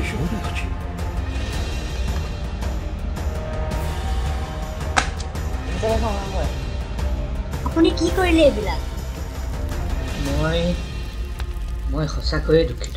deixou de আপুনি কি কৰিলে এইবিলাক? মই মই সঁচাকৈয়ে দুখিত।